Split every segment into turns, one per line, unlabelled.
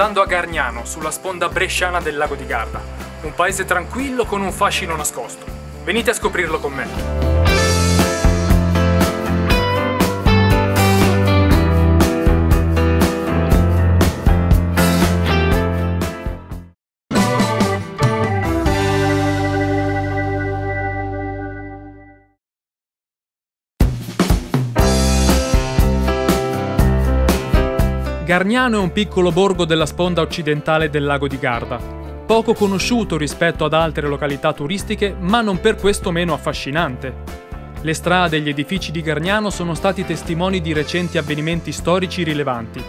andando a Gargnano, sulla sponda bresciana del lago di Garda. Un paese tranquillo con un fascino nascosto. Venite a scoprirlo con me. Gargnano è un piccolo borgo della sponda occidentale del lago di Garda, poco conosciuto rispetto ad altre località turistiche, ma non per questo meno affascinante. Le strade e gli edifici di Gargnano sono stati testimoni di recenti avvenimenti storici rilevanti.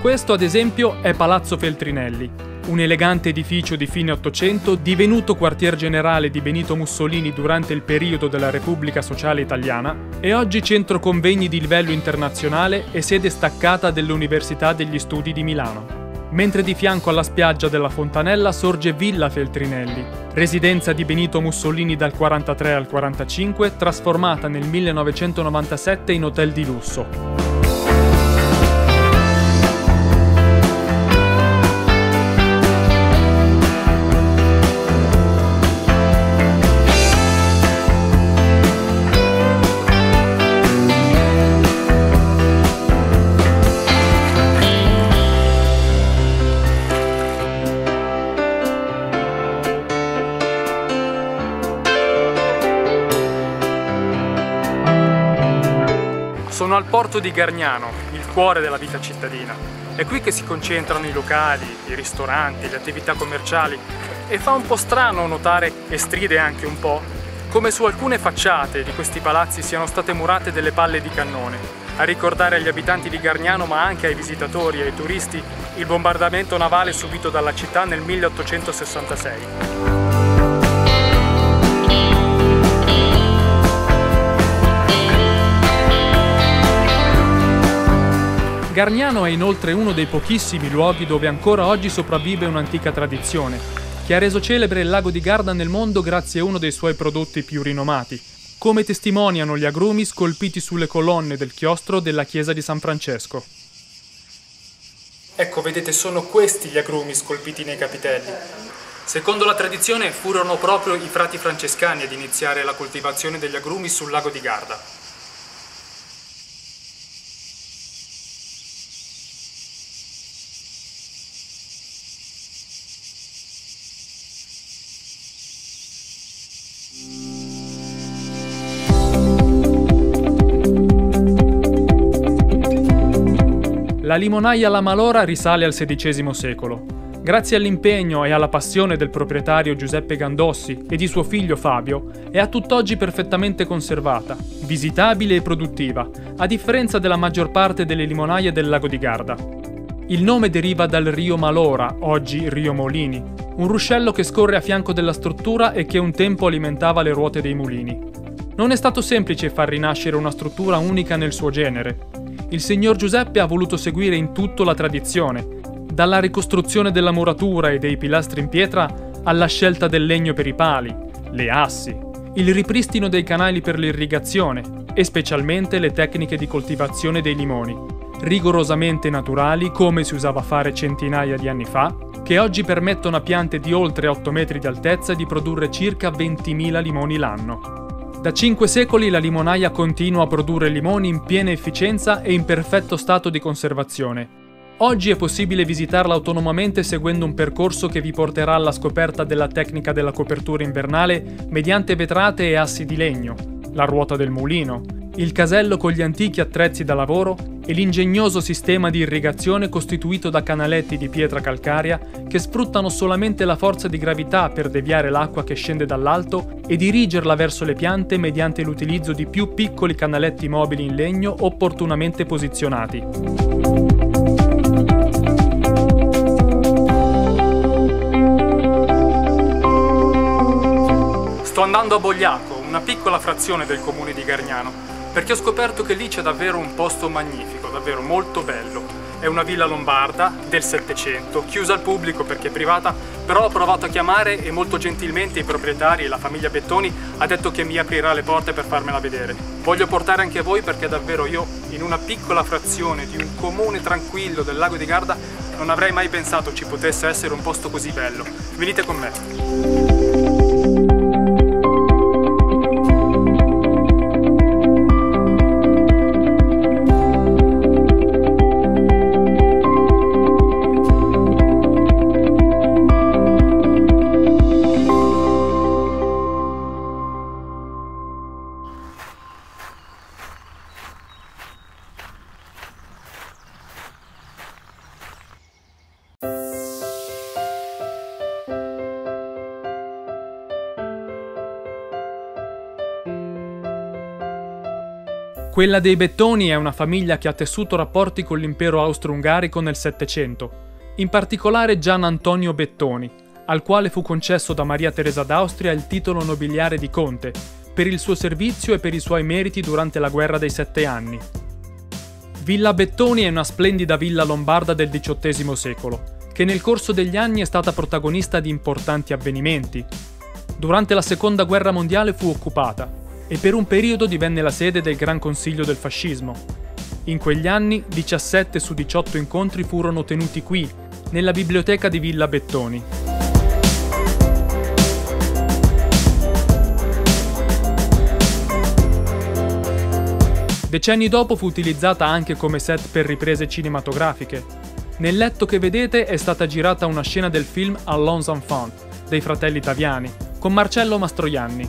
Questo, ad esempio, è Palazzo Feltrinelli, un elegante edificio di fine Ottocento divenuto quartier generale di Benito Mussolini durante il periodo della Repubblica Sociale Italiana e oggi centro convegni di livello internazionale e sede staccata dell'Università degli Studi di Milano. Mentre di fianco alla spiaggia della Fontanella sorge Villa Feltrinelli, residenza di Benito Mussolini dal 43 al 45, trasformata nel 1997 in hotel di lusso. Porto di Gargnano, il cuore della vita cittadina. È qui che si concentrano i locali, i ristoranti, le attività commerciali e fa un po' strano notare, e stride anche un po', come su alcune facciate di questi palazzi siano state murate delle palle di cannone, a ricordare agli abitanti di Gargnano ma anche ai visitatori e ai turisti il bombardamento navale subito dalla città nel 1866. Gargnano è inoltre uno dei pochissimi luoghi dove ancora oggi sopravvive un'antica tradizione, che ha reso celebre il lago di Garda nel mondo grazie a uno dei suoi prodotti più rinomati, come testimoniano gli agrumi scolpiti sulle colonne del chiostro della chiesa di San Francesco. Ecco, vedete, sono questi gli agrumi scolpiti nei capitelli. Secondo la tradizione furono proprio i frati francescani ad iniziare la coltivazione degli agrumi sul lago di Garda. La limonaia La Malora risale al XVI secolo. Grazie all'impegno e alla passione del proprietario Giuseppe Gandossi e di suo figlio Fabio, è a tutt'oggi perfettamente conservata, visitabile e produttiva, a differenza della maggior parte delle limonaie del lago di Garda. Il nome deriva dal rio Malora, oggi Rio Molini, un ruscello che scorre a fianco della struttura e che un tempo alimentava le ruote dei mulini. Non è stato semplice far rinascere una struttura unica nel suo genere, il signor Giuseppe ha voluto seguire in tutto la tradizione, dalla ricostruzione della muratura e dei pilastri in pietra alla scelta del legno per i pali, le assi, il ripristino dei canali per l'irrigazione e specialmente le tecniche di coltivazione dei limoni, rigorosamente naturali come si usava fare centinaia di anni fa, che oggi permettono a piante di oltre 8 metri di altezza di produrre circa 20.000 limoni l'anno. Da cinque secoli la limonaia continua a produrre limoni in piena efficienza e in perfetto stato di conservazione. Oggi è possibile visitarla autonomamente seguendo un percorso che vi porterà alla scoperta della tecnica della copertura invernale mediante vetrate e assi di legno, la ruota del mulino, il casello con gli antichi attrezzi da lavoro e l'ingegnoso sistema di irrigazione costituito da canaletti di pietra calcarea che sfruttano solamente la forza di gravità per deviare l'acqua che scende dall'alto e dirigerla verso le piante mediante l'utilizzo di più piccoli canaletti mobili in legno opportunamente posizionati. Sto andando a Bogliaco, una piccola frazione del comune di Gargnano, perché ho scoperto che lì c'è davvero un posto magnifico, davvero molto bello. È una villa lombarda del Settecento, chiusa al pubblico perché è privata, però ho provato a chiamare e molto gentilmente i proprietari e la famiglia Bettoni ha detto che mi aprirà le porte per farmela vedere. Voglio portare anche voi perché davvero io, in una piccola frazione di un comune tranquillo del lago di Garda, Non avrei mai pensato ci potesse essere un posto così bello. Venite con me. Quella dei Bettoni è una famiglia che ha tessuto rapporti con l'impero austro-ungarico nel Settecento, in particolare Gian Antonio Bettoni, al quale fu concesso da Maria Teresa d'Austria il titolo nobiliare di conte, per il suo servizio e per i suoi meriti durante la guerra dei Sette Anni. Villa Bettoni è una splendida villa lombarda del XVIII secolo, che nel corso degli anni è stata protagonista di importanti avvenimenti. Durante la Seconda Guerra Mondiale fu occupata e per un periodo divenne la sede del Gran Consiglio del Fascismo. In quegli anni 17 su 18 incontri furono tenuti qui, nella biblioteca di Villa Bettoni. Decenni dopo fu utilizzata anche come set per riprese cinematografiche. Nel letto che vedete è stata girata una scena del film Allons Enfants dei fratelli Taviani, con Marcello Mastroianni.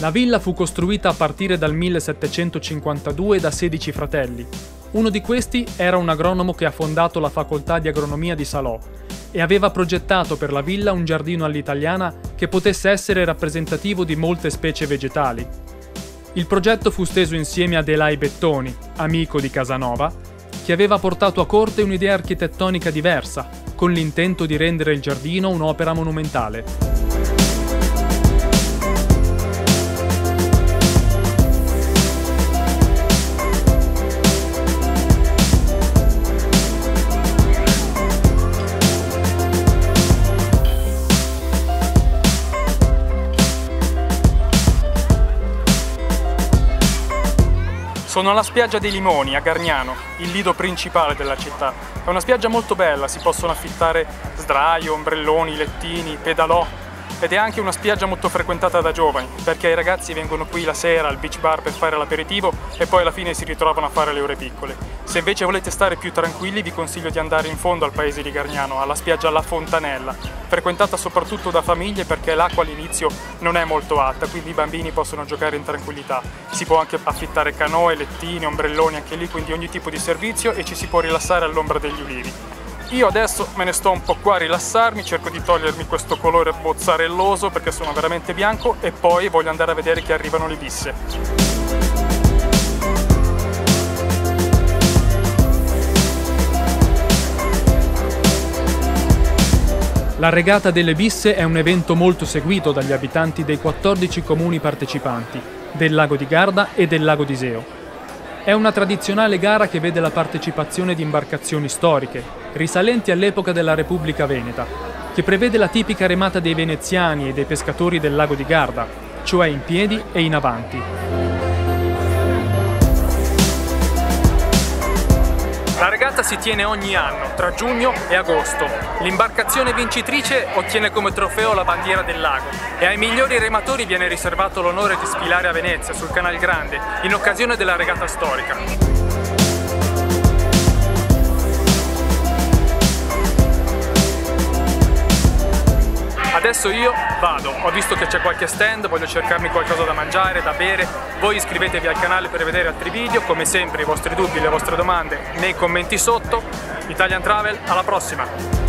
La villa fu costruita a partire dal 1752 da 16 fratelli. Uno di questi era un agronomo che ha fondato la facoltà di agronomia di Salò e aveva progettato per la villa un giardino all'italiana che potesse essere rappresentativo di molte specie vegetali. Il progetto fu steso insieme ad Elai Bettoni, amico di Casanova, che aveva portato a corte un'idea architettonica diversa, con l'intento di rendere il giardino un'opera monumentale. Sono alla spiaggia dei Limoni a Gargnano, il lido principale della città. È una spiaggia molto bella, si possono affittare sdraio, ombrelloni, lettini, pedalò ed è anche una spiaggia molto frequentata da giovani perché i ragazzi vengono qui la sera al beach bar per fare l'aperitivo e poi alla fine si ritrovano a fare le ore piccole. Se invece volete stare più tranquilli vi consiglio di andare in fondo al paese di Gargnano, alla spiaggia La Fontanella, frequentata soprattutto da famiglie perché l'acqua all'inizio non è molto alta, quindi i bambini possono giocare in tranquillità. Si può anche affittare canoe, lettini, ombrelloni anche lì, quindi ogni tipo di servizio e ci si può rilassare all'ombra degli ulivi. Io adesso me ne sto un po' qua a rilassarmi, cerco di togliermi questo colore bozzarelloso perché sono veramente bianco e poi voglio andare a vedere che arrivano le bisse. La regata delle bisse è un evento molto seguito dagli abitanti dei 14 comuni partecipanti, del lago di Garda e del lago di Seo. È una tradizionale gara che vede la partecipazione di imbarcazioni storiche, risalenti all'epoca della Repubblica Veneta, che prevede la tipica remata dei veneziani e dei pescatori del lago di Garda, cioè in piedi e in avanti. Regata si tiene ogni anno, tra giugno e agosto. L'imbarcazione vincitrice ottiene come trofeo la bandiera del lago e ai migliori rematori viene riservato l'onore di sfilare a Venezia, sul Canal Grande, in occasione della regata storica. Adesso io vado, ho visto che c'è qualche stand, voglio cercarmi qualcosa da mangiare, da bere, voi iscrivetevi al canale per vedere altri video, come sempre i vostri dubbi, le vostre domande nei commenti sotto. Italian Travel, alla prossima!